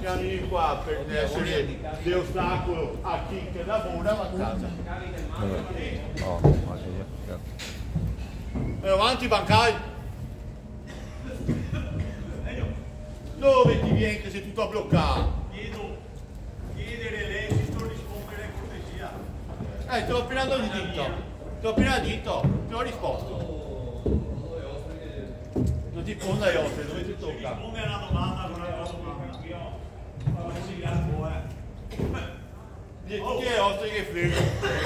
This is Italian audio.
Vieni qua per essere di ostacolo a chi che lavora ma a casa. Oh, ma che io. E avanti bancai. Dove ti vieni che sei tutto bloccato? Chiedo, chiedere l'esito, rispondere cortesia. Eh, ti ho appena dato il dito. Ti ho appena detto, ti ho risposto. Non ti ponga le osse, dove ti tocca? Non si eh. Chi è osse che frega?